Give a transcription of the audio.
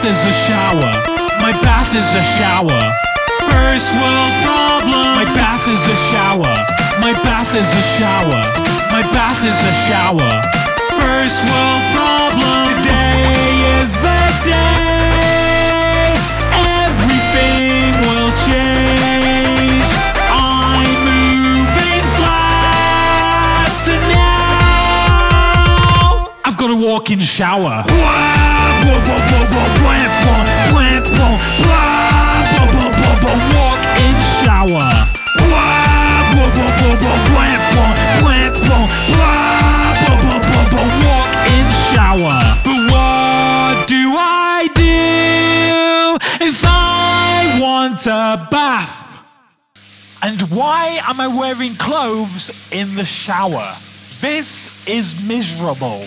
bath is a shower. My bath is a shower. First world problem. My bath is a shower. My bath is a shower. My bath is a shower. First world problem. Today is the day. Everything will change. I'm moving flat and now I've got a walk-in shower. Walk-in a bath? And why am I wearing clothes in the shower? This is miserable.